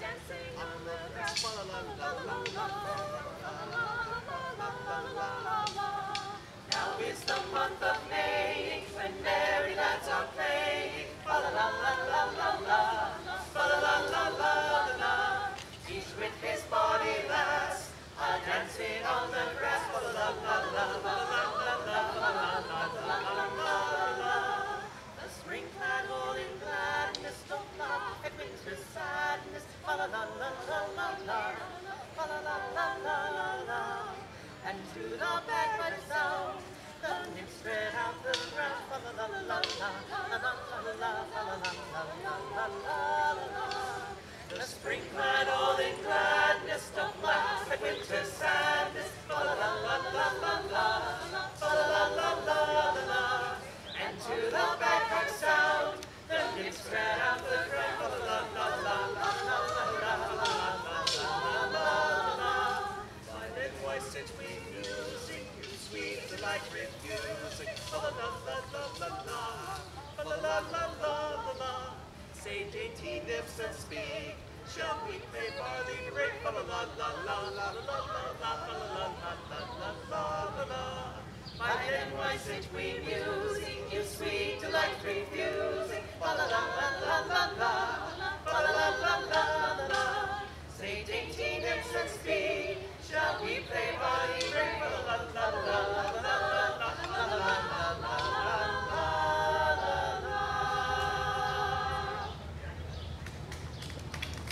dancing on the grass. And to the backwoods the spread out the The. Delight refusing. Fa la la la la la la, la la la la la la. Say dainty nymphs and speak. Shall we play barley break? La la la la la la la la la la la la la la la. My sit we musing, you sweet delight refusing?